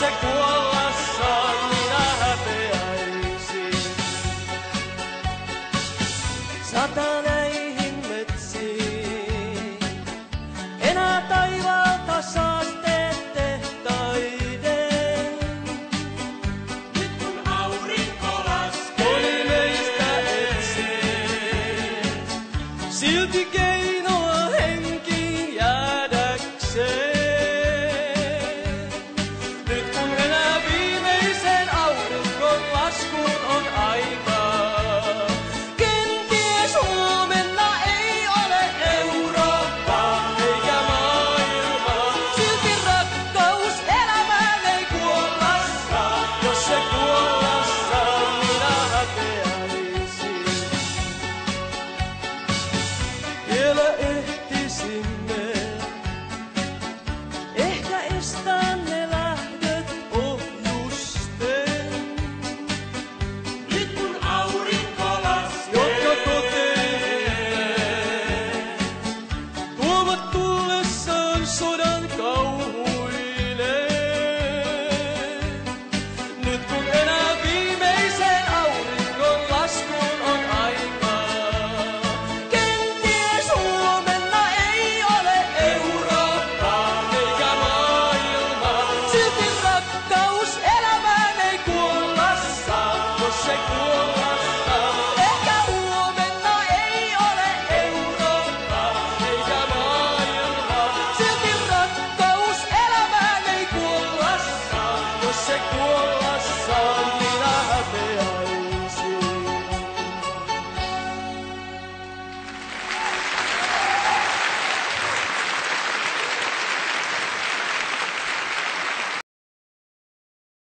se kuollassaan minä häpeäisin. Satana Whoa. secou a salve.